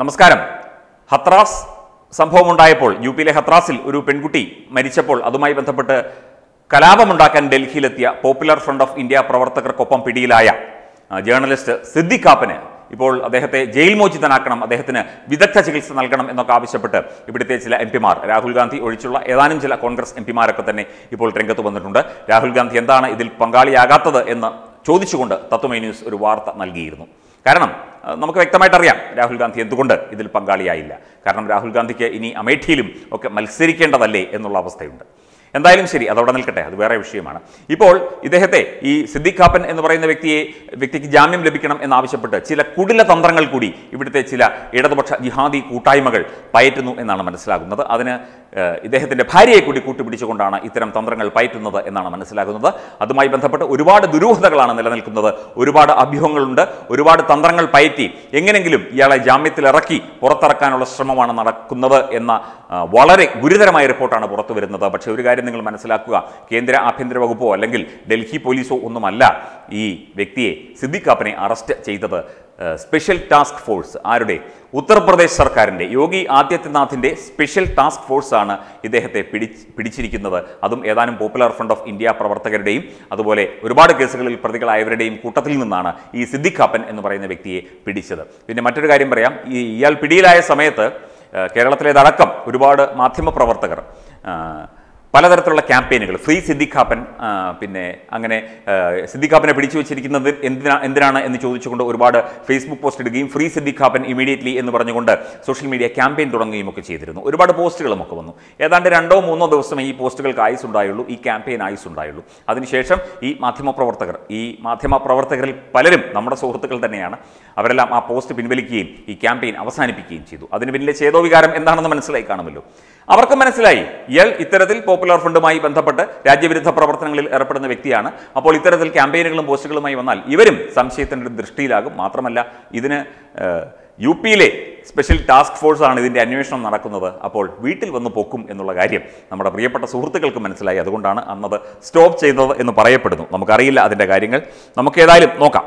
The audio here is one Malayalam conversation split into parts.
നമസ്കാരം. ഹത്രാസ് സംഭവം ഉണ്ടായപ്പോൾ യു പിയിലെ ഹത്രാസിൽ ഒരു പെൺകുട്ടി മരിച്ചപ്പോൾ അതുമായി ബന്ധപ്പെട്ട് കലാപമുണ്ടാക്കാൻ ഡൽഹിയിലെത്തിയ പോപ്പുലർ ഫ്രണ്ട് ഓഫ് ഇന്ത്യ പ്രവർത്തകർക്കൊപ്പം പിടിയിലായ ജേർണലിസ്റ്റ് സിദ്ദിഖ് കാപ്പന് ഇപ്പോൾ അദ്ദേഹത്തെ ജയിൽ മോചിതനാക്കണം അദ്ദേഹത്തിന് വിദഗ്ധ ചികിത്സ നൽകണം എന്നൊക്കെ ആവശ്യപ്പെട്ട് ഇവിടുത്തെ ചില എം പിമാർ രാഹുൽ ഗാന്ധി ഒഴിച്ചുള്ള ഏതാനും ചില കോൺഗ്രസ് എം പിമാരൊക്കെ തന്നെ ഇപ്പോൾ രംഗത്ത് വന്നിട്ടുണ്ട്. രാഹുൽ ഗാന്ധി എന്താണ് ഇതിൽ പങ്കാളിയാകാത്തത് എന്ന് ചോദിച്ചുകൊണ്ട് തത്വമേ ന്യൂസ് ഒരു വാർത്ത നൽകിയിരുന്നു. കാരണം നമുക്ക് വ്യക്തമായിട്ട് അറിയാം രാഹുൽ ഗാന്ധി എന്തുകൊണ്ട് ഇതിൽ പങ്കാളിയായില്ല. കാരണം രാഹുൽ ഗാന്ധിക്ക് ഇനി അമേഠിയിലും ഒക്കെ മത്സരിക്കേണ്ടതല്ലേ എന്നുള്ള അവസ്ഥയുണ്ട്. എന്തായാലും ശരി അതവിടെ നിൽക്കട്ടെ അത് വേറെ വിഷയമാണ്. ഇപ്പോൾ ഇദ്ദേഹത്തെ ഈ സിദ്ദിഖാപ്പൻ എന്ന് പറയുന്ന വ്യക്തിയെ വ്യക്തിക്ക് ജാമ്യം ലഭിക്കണം എന്നാവശ്യപ്പെട്ട് ചില കുടില തന്ത്രങ്ങൾ കൂടി ഇവിടുത്തെ ചില ഇടതുപക്ഷ ജിഹാദി കൂട്ടായ്മകൾ പയറ്റുന്നു എന്നാണ് മനസ്സിലാകുന്നത്. അതിന് ഇദ്ദേഹത്തിന്റെ ഭാര്യയെ കൂടി കൂട്ടുപിടിച്ചുകൊണ്ടാണ് ഇത്തരം തന്ത്രങ്ങൾ പയറ്റുന്നത് എന്നാണ് മനസ്സിലാകുന്നത്. അതുമായി ബന്ധപ്പെട്ട് ഒരുപാട് ദുരൂഹതകളാണ് നിലനിൽക്കുന്നത്. ഒരുപാട് അഭ്യൂഹങ്ങളുണ്ട്. ഒരുപാട് തന്ത്രങ്ങൾ പയറ്റി എങ്ങനെങ്കിലും ഇയാളെ ജാമ്യത്തിൽ ഇറക്കി പുറത്തിറക്കാനുള്ള ശ്രമമാണ് നടക്കുന്നത് എന്ന വളരെ ഗുരുതരമായ റിപ്പോർട്ടാണ് പുറത്തു വരുന്നത് പക്ഷേ ഒരു കാര്യം നിങ്ങൾ മനസ്സിലാക്കുക. കേന്ദ്ര ആഭ്യന്തര വകുപ്പോ അല്ലെങ്കിൽ ഡൽഹി പോലീസോ ഒന്നുമല്ല ഈ വ്യക്തിയെ സിദ്ദിഖ് കാപ്പനെ അറസ്റ്റ് ചെയ്തത് സ്പെഷ്യൽ ടാസ്ക് ഫോഴ്സ് ആരുടെ? ഉത്തർപ്രദേശ് സർക്കാരിന്റെ യോഗി ആദിത്യനാഥിന്റെ സ്പെഷ്യൽ ടാസ്ക് ഫോഴ്സാണ് ഇദ്ദേഹത്തെ പിടി പിടിച്ചിരിക്കുന്നത്. അതും ഏതാനും പോപ്പുലർ ഫ്രണ്ട് ഓഫ് ഇന്ത്യ പ്രവർത്തകരുടെയും അതുപോലെ ഒരുപാട് കേസുകളിൽ പ്രതികളായവരുടെയും കൂട്ടത്തിൽ നിന്നാണ് ഈ സിദ്ദിഖ് എന്ന് പറയുന്ന വ്യക്തിയെ പിടിച്ചത്. പിന്നെ മറ്റൊരു കാര്യം പറയാം. ഈ ഇയാൾ പിടിയിലായ സമയത്ത് കേരളത്തിലേതടക്കം ഒരുപാട് മാധ്യമപ്രവർത്തകർ പലതരത്തിലുള്ള ക്യാമ്പയിനുകൾ. ഫ്രീ സിദ്ദിഖാപ്പൻ പിന്നെ അങ്ങനെ സിദ്ദിഖാപ്പനെ പിടിച്ചു വെച്ചിരിക്കുന്നത് എന്തിനാ എന്തിനാണ് എന്ന് ചോദിച്ചുകൊണ്ട് ഒരുപാട് ഫേസ്ബുക്ക് പോസ്റ്റ് ഇടുകയും ഫ്രീ സിദ്ദിഖാപ്പൻ ഇമീഡിയറ്റ്ലി എന്ന് പറഞ്ഞുകൊണ്ട് സോഷ്യൽ മീഡിയ ക്യാമ്പയിൻ തുടങ്ങുകയും ഒക്കെ ചെയ്തിരുന്നു. ഒരുപാട് പോസ്റ്റുകളും ഒക്കെ വന്നു. ഏതാണ്ട് രണ്ടോ മൂന്നോ ദിവസം ഈ പോസ്റ്റുകൾക്ക് ആയുസ് ഉണ്ടായുള്ളൂ ഈ ക്യാമ്പയിൻ ആയുസ് ഉണ്ടായുള്ളൂ. അതിനുശേഷം ഈ മാധ്യമപ്രവർത്തകർ ഈ മാധ്യമപ്രവർത്തകരിൽ പലരും നമ്മുടെ സുഹൃത്തുക്കൾ തന്നെയാണ് അവരെല്ലാം ആ പോസ്റ്റ് പിൻവലിക്കുകയും ഈ ക്യാമ്പയിൻ അവസാനിപ്പിക്കുകയും ചെയ്തു. അതിന് പിന്നിലെ ചേതോവികാരം എന്താണെന്ന് മനസ്സിലായി കാണുമല്ലോ. അവർക്ക് മനസ്സിലായി ഇയാൾ ഇത്തരത്തിൽ പോപ്പുലർ ഫ്രണ്ടുമായി ബന്ധപ്പെട്ട് രാജ്യവിരുദ്ധ പ്രവർത്തനങ്ങളിൽ ഏർപ്പെടുന്ന വ്യക്തിയാണ്. അപ്പോൾ ഇത്തരത്തിൽ ക്യാമ്പയിനുകളും പോസ്റ്റുകളുമായി വന്നാൽ ഇവരും സംശയത്തിന്റെ ദൃഷ്ടിയിലാകും. മാത്രമല്ല ഇതിന് യു പിയിലെ സ്പെഷ്യൽ ടാസ്ക് ഫോഴ്സാണ് ഇതിന്റെ അന്വേഷണം നടക്കുന്നത്. അപ്പോൾ വീട്ടിൽ വന്ന് പൊക്കും എന്നുള്ള കാര്യം നമ്മുടെ പ്രിയപ്പെട്ട സുഹൃത്തുക്കൾക്ക് മനസ്സിലായി. അതുകൊണ്ടാണ് അന്നത് സ്റ്റോപ്പ് ചെയ്തത് എന്ന് പറയപ്പെടുന്നു. നമുക്കറിയില്ല അതിന്റെ കാര്യങ്ങൾ. നമുക്ക് ഏതായാലും നോക്കാം.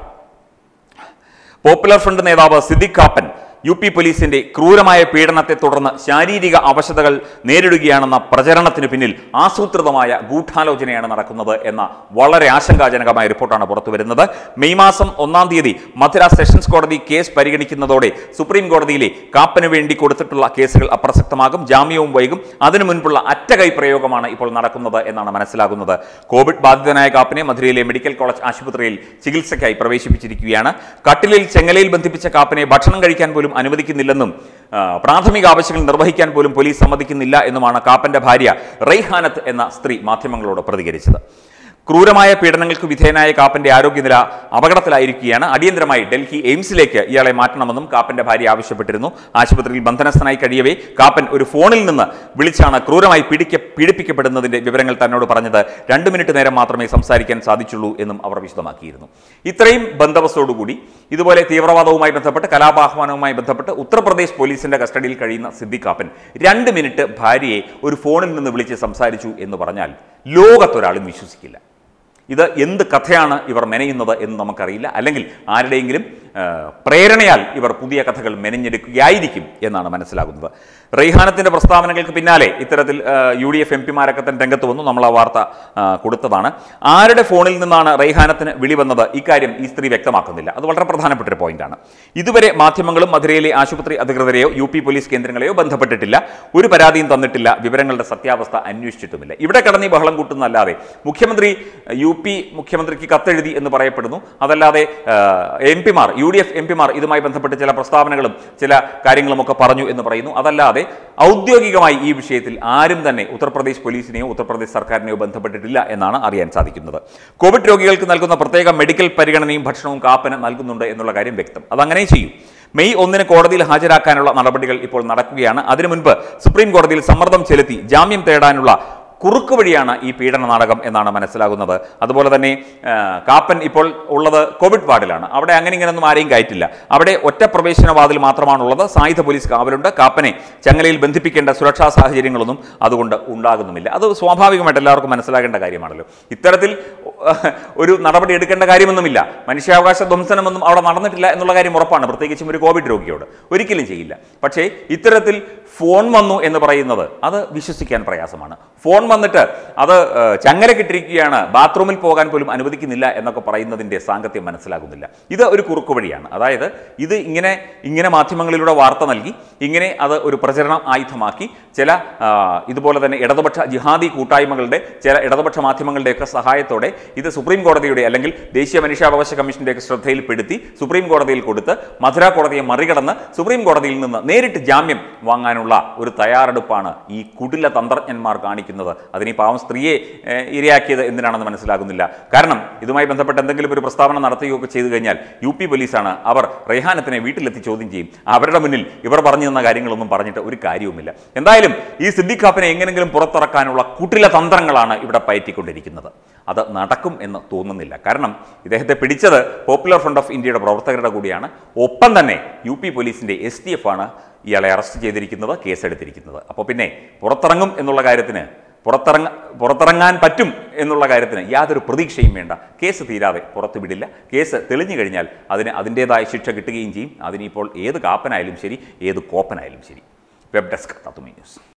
പോപ്പുലർ ഫ്രണ്ട് നേതാവ് സിദ്ദിഖ് കാപ്പൻ യു പി പോലീസിന്റെ ക്രൂരമായ പീഡനത്തെ തുടർന്ന് ശാരീരിക അവശതകൾ നേരിടുകയാണെന്ന പ്രചരണത്തിന് പിന്നിൽ ആസൂത്രിതമായ ഗൂഢാലോചനയാണ് നടക്കുന്നത് എന്ന വളരെ ആശങ്കാജനകമായ റിപ്പോർട്ടാണ് പുറത്തു വരുന്നത് മെയ് മാസം ഒന്നാം തീയതി മധുര സെഷൻസ് കോടതി കേസ് പരിഗണിക്കുന്നതോടെ സുപ്രീം കോടതിയിലെ കാപ്പന് വേണ്ടി കൊടുത്തിട്ടുള്ള കേസുകൾ അപ്രസക്തമാകും ജാമ്യവും വൈകും. അതിനു മുൻപുള്ള അറ്റകൈ പ്രയോഗമാണ് ഇപ്പോൾ നടക്കുന്നത് എന്നാണ് മനസ്സിലാകുന്നത്. കോവിഡ് ബാധിതനായ കാപ്പിനെ മധുരയിലെ മെഡിക്കൽ കോളേജ് ആശുപത്രിയിൽ ചികിത്സയ്ക്കായി പ്രവേശിപ്പിച്ചിരിക്കുകയാണ്. കട്ടിലിൽ ചെങ്ങലയിൽ ബന്ധിപ്പിച്ച കാപ്പിനെ ഭക്ഷണം കഴിക്കാൻ പോലും അനുവദിക്കുന്നില്ലെന്നും പ്രാഥമിക ആവശ്യങ്ങൾ നിർവഹിക്കാൻ പോലും പോലീസ് സമ്മതിക്കുന്നില്ല എന്നുമാണ് കാപ്പന്റെ ഭാര്യ റെയ്ഹാനത്ത് എന്ന സ്ത്രീ മാധ്യമങ്ങളോട് പ്രതികരിച്ചത്. ക്രൂരമായ പീഡനങ്ങൾക്ക് വിധേയനായ കാപ്പന്റെ ആരോഗ്യനില അപകടത്തിലായിരിക്കുകയാണ്. അടിയന്തരമായി ഡൽഹി എയിംസിലേക്ക് ഇയാളെ മാറ്റണമെന്നും കാപ്പന്റെ ഭാര്യ ആവശ്യപ്പെട്ടിരുന്നു. ആശുപത്രിയിൽ ബന്ധനസ്ഥനായി കഴിയവേ കാപ്പൻ ഒരു ഫോണിൽ നിന്ന് വിളിച്ചാണ് ക്രൂരമായി പീഡിക്ക പീഡിപ്പിക്കപ്പെടുന്നതിന്റെ വിവരങ്ങൾ തന്നോട് പറഞ്ഞത്. രണ്ടു മിനിറ്റ് നേരം മാത്രമേ സംസാരിക്കാൻ സാധിച്ചുള്ളൂ എന്നും അവർ വിശദമാക്കിയിരുന്നു. ഇത്രയും ബന്ധവസ്ഥയോടുകൂടി ഇതുപോലെ തീവ്രവാദവുമായി ബന്ധപ്പെട്ട് കലാപാഹ്വാനവുമായി ബന്ധപ്പെട്ട് ഉത്തർപ്രദേശ് പോലീസിന്റെ കസ്റ്റഡിയിൽ കഴിയുന്ന സിദ്ദിഖ് കാപ്പൻ രണ്ട് മിനിറ്റ് ഭാര്യയെ ഒരു ഫോണിൽ നിന്ന് വിളിച്ച് സംസാരിച്ചു എന്ന് പറഞ്ഞാൽ ലോകത്തൊരാളും വിശ്വസിക്കില്ല. ഇത് എന്ത് കഥയാണ് ഇവർ മെനയുന്നത് എന്ന് നമുക്കറിയില്ല. അല്ലെങ്കിൽ ആരുടെയെങ്കിലും പ്രേരണയാൽ ഇവർ പുതിയ കഥകൾ മെനഞ്ഞെടുക്കുകയായിരിക്കും എന്നാണ് മനസ്സിലാകുന്നത്. റെയ്ഹാനത്തിന്റെ പ്രസ്താവനകൾക്ക് പിന്നാലെ ഇത്തരത്തിൽ യു ഡി എഫ് എം പിമാരൊക്കെ തന്നെ രംഗത്ത് വന്നു. നമ്മൾ ആ വാർത്ത കൊടുത്തതാണ്. ആരുടെ ഫോണിൽ നിന്നാണ് റെയ്ഹാനത്തിന് വിളി വന്നത്? ഇക്കാര്യം ഈ സ്ത്രീ വ്യക്തമാക്കുന്നില്ല. അത് വളരെ പ്രധാനപ്പെട്ടൊരു പോയിന്റാണ് ഇതുവരെ മാധ്യമങ്ങളും മധുരയിലെ ആശുപത്രി അധികൃതരെയോ യു പി പോലീസ് കേന്ദ്രങ്ങളെയോ ബന്ധപ്പെട്ടിട്ടില്ല. ഒരു പരാതിയും തന്നിട്ടില്ല. വിവരങ്ങളുടെ സത്യാവസ്ഥ അന്വേഷിച്ചിട്ടുമില്ല. ഇവിടെ കടന്നീ ബഹളം കൂട്ടുന്നതല്ലാതെ മുഖ്യമന്ത്രി യു പി മുഖ്യമന്ത്രിക്ക് കത്തെഴുതി എന്ന് പറയപ്പെടുന്നു. അതല്ലാതെ എം പിമാർ യു ഡി എഫ് എം പിമാർ ഇതുമായി ബന്ധപ്പെട്ട് ചില പ്രസ്താവനകളും ചില കാര്യങ്ങളും ഒക്കെ പറഞ്ഞു എന്ന് പറയുന്നു. അതല്ലാതെ ഔദ്യോഗികമായി ഈ വിഷയത്തിൽ ആരും തന്നെ ഉത്തർപ്രദേശ് പോലീസിനെയോ ഉത്തർപ്രദേശ് സർക്കാരിനെയോ ബന്ധപ്പെട്ടിട്ടില്ല എന്നാണ് അറിയാൻ സാധിക്കുന്നത്. കോവിഡ് രോഗികൾക്ക് നൽകുന്ന പ്രത്യേക മെഡിക്കൽ പരിഗണനയും ഭക്ഷണവും കാപ്പന നൽകുന്നുണ്ട് എന്നുള്ള കാര്യം വ്യക്തം. അതങ്ങനെ ചെയ്യും. മെയ് ഒന്നിന് കോടതിയിൽ ഹാജരാക്കാനുള്ള നടപടികൾ ഇപ്പോൾ നടക്കുകയാണ്. അതിനു മുൻപ് സുപ്രീം കോടതിയിൽ സമ്മർദ്ദം ചെലുത്തി ജാമ്യം തേടാനുള്ള കുറുക്ക് വഴിയാണ് ഈ പീഡന നാടകം എന്നാണ് മനസ്സിലാകുന്നത്. അതുപോലെ തന്നെ കാപ്പൻ ഇപ്പോൾ ഉള്ളത് കോവിഡ് വാർഡിലാണ്. അവിടെ അങ്ങനെ ഇങ്ങനെയൊന്നും ആരെയും കയറ്റില്ല. അവിടെ ഒറ്റ പ്രവേശന വാതിൽ മാത്രമാണുള്ളത്. സായുധ പോലീസ് കാവലുണ്ട്. കാപ്പനെ ചങ്ങലയിൽ ബന്ധിപ്പിക്കേണ്ട സുരക്ഷാ സാഹചര്യങ്ങളൊന്നും അതുകൊണ്ട് ഉണ്ടാകുന്നുമില്ല. അത് സ്വാഭാവികമായിട്ട് എല്ലാവർക്കും മനസ്സിലാകേണ്ട കാര്യമാണല്ലോ. ഇത്തരത്തിൽ ഒരു നടപടി എടുക്കേണ്ട കാര്യമൊന്നുമില്ല. മനുഷ്യാവകാശ ധ്വംസനമൊന്നും അവിടെ നടന്നിട്ടില്ല എന്നുള്ള കാര്യം ഉറപ്പാണ്. പ്രത്യേകിച്ചും ഒരു കോവിഡ് രോഗിയോട്. ഒരിക്കലും ചെയ്യില്ല. പക്ഷേ ഇത്തരത്തിൽ ഫോൺ വന്നു എന്ന് പറയുന്നത് അത് വിശ്വസിക്കാൻ പ്രയാസമാണ്. ഫോൺ വന്നിട്ട് അത് ചങ്ങല ചങ്ങലക്കിട്ടിരിക്കുകയാണ് ബാത്റൂമിൽ പോകാൻ പോലും അനുവദിക്കുന്നില്ല എന്നൊക്കെ പറയുന്നതിന്റെ സാങ്കത്യം മനസ്സിലാകുന്നില്ല. ഇത് ഒരു കുറുക്കുവഴിയാണ് അതായത് ഇത് ഇങ്ങനെ ഇങ്ങനെ മാധ്യമങ്ങളിലൂടെ വാർത്ത നൽകി ഇങ്ങനെ അത് ഒരു പ്രചരണം ആയുധമാക്കി ചില ഇതുപോലെ തന്നെ ഇടതുപക്ഷ ജിഹാദി കൂട്ടായ്മകളുടെ ചില ഇടതുപക്ഷ മാധ്യമങ്ങളുടെയൊക്കെ സഹായത്തോടെ ഇത് സുപ്രീം കോടതിയുടെ അല്ലെങ്കിൽ ദേശീയ മനുഷ്യാവകാശ കമ്മീഷന്റെയൊക്കെ ശ്രദ്ധയിൽപ്പെടുത്തി സുപ്രീം കോടതിയിൽ കൊടുത്ത് മധുര കോടതിയെ മറികടന്ന് സുപ്രീം കോടതിയിൽ നിന്ന് നേരിട്ട് ജാമ്യം വാങ്ങാനുള്ള ഒരു തയ്യാറെടുപ്പാണ് ഈ കുടില തന്ത്രജ്ഞന്മാർ കാണിക്കുന്നത്. അതിന് ഈ പാവം സ്ത്രീയെ ഇരയാക്കിയത് എന്തിനാണെന്ന് മനസ്സിലാകുന്നില്ല. കാരണം ഇതുമായി ബന്ധപ്പെട്ട് എന്തെങ്കിലും ഒരു പ്രസ്താവന നടത്തുകയൊക്കെ ചെയ്തു കഴിഞ്ഞാൽ യു പി പോലീസാണ് അവർ റെഹാനത്തിനെ വീട്ടിലെത്തി ചോദ്യം ചെയ്യും. അവരുടെ മുന്നിൽ ഇവർ പറഞ്ഞു തന്ന കാര്യങ്ങളൊന്നും പറഞ്ഞിട്ട് ഒരു കാര്യവുമില്ല. എന്തായാലും ഈ സിദ്ദിഖ് എങ്ങനെങ്കിലും പുറത്തിറക്കാനുള്ള കുട്ടില തന്ത്രങ്ങളാണ് ഇവിടെ പയറ്റിക്കൊണ്ടിരിക്കുന്നത്. അത് നടക്കും എന്ന് തോന്നുന്നില്ല. കാരണം ഇദ്ദേഹത്തെ പിടിച്ചത് പോപ്പുലർ ഫ്രണ്ട് ഓഫ് ഇന്ത്യയുടെ പ്രവർത്തകരുടെ കൂടിയാണ്. ഒപ്പം തന്നെ യു പി പോലീസിന്റെ എസ് ടി എഫ് ആണ് ഇയാളെ അറസ്റ്റ് ചെയ്തിരിക്കുന്നത് കേസെടുത്തിരിക്കുന്നത്. അപ്പോൾ പിന്നെ പുറത്തിറങ്ങും എന്നുള്ള കാര്യത്തിന് പുറത്തിറങ്ങ പുറത്തിറങ്ങാൻ പറ്റും എന്നുള്ള കാര്യത്തിന് യാതൊരു പ്രതീക്ഷയും വേണ്ട. കേസ് തീരാതെ പുറത്തു വിടില്ല. കേസ് തെളിഞ്ഞു കഴിഞ്ഞാൽ അതിന് അതിന്റേതായ ശിക്ഷ കിട്ടുകയും ചെയ്യും. അതിനിപ്പോൾ ഏത് കാപ്പനായാലും ശരി ഏത് കോപ്പനായാലും ശരി. വെബ് ഡെസ്ക് തത്തുമി ന്യൂസ്.